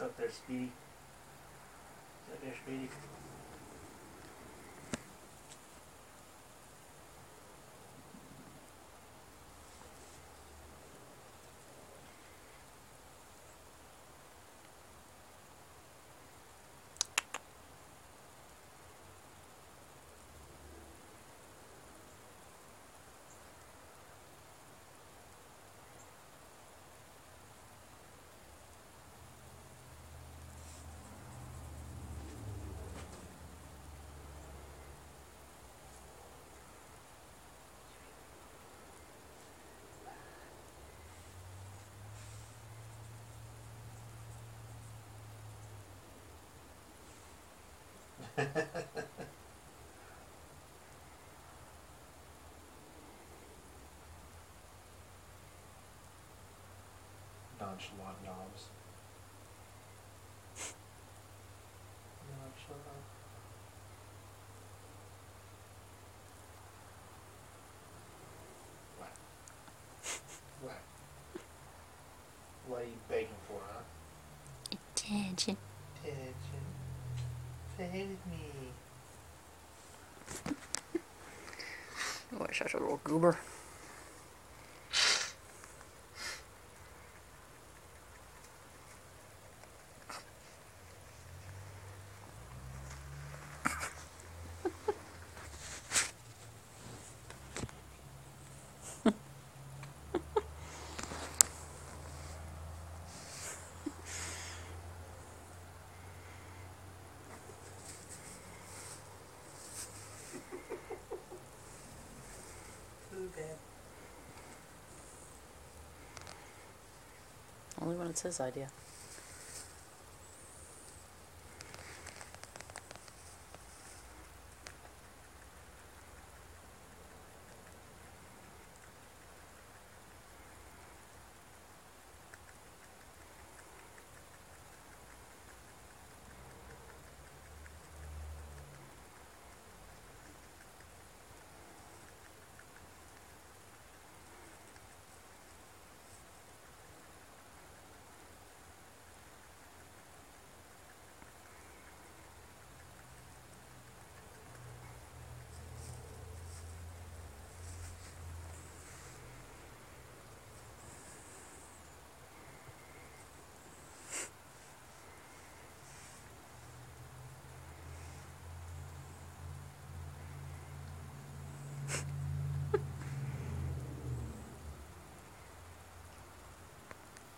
What's up there, Speedy? Is that there, Speedy? Nonchalant knobs. Nonchalant. What? What? What are you begging for, huh? Attention. Attention. Play with me. Oh, such a little goober. It's his idea.